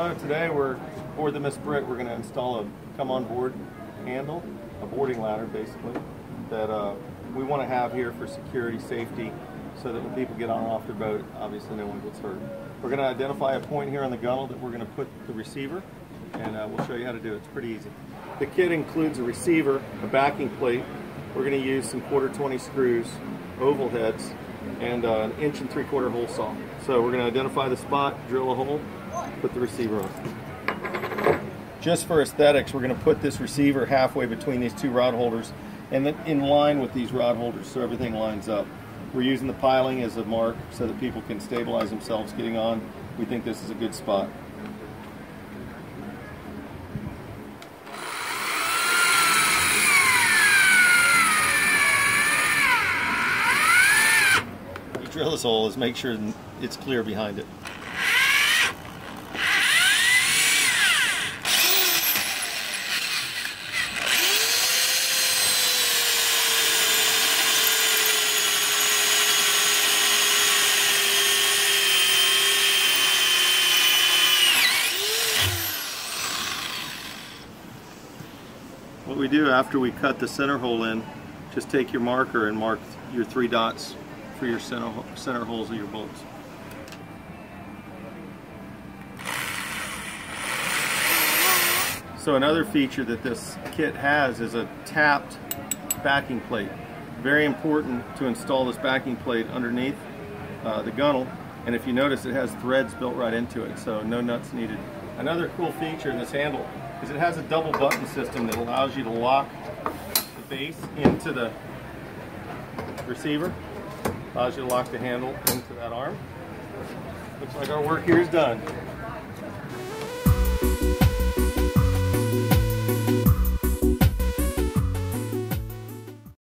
Hello, today we're aboard the Miss Britt. We're going to install a come on board handle, a boarding ladder basically, that uh, we want to have here for security, safety, so that when people get on and off their boat, obviously no one gets hurt. We're going to identify a point here on the gunnel that we're going to put the receiver, and uh, we'll show you how to do it. It's pretty easy. The kit includes a receiver, a backing plate. We're going to use some quarter 20 screws, oval heads, and uh, an inch and three quarter hole saw. So we're going to identify the spot, drill a hole, put the receiver on. Just for aesthetics, we're going to put this receiver halfway between these two rod holders and then in line with these rod holders so everything lines up. We're using the piling as a mark so that people can stabilize themselves getting on. We think this is a good spot. This hole is make sure it's clear behind it. What we do after we cut the center hole in, just take your marker and mark your three dots for your center, center holes of your bolts. So another feature that this kit has is a tapped backing plate. Very important to install this backing plate underneath uh, the gunnel. And if you notice, it has threads built right into it, so no nuts needed. Another cool feature in this handle is it has a double button system that allows you to lock the base into the receiver. Allows you to lock the handle into that arm. Looks like our work here is done.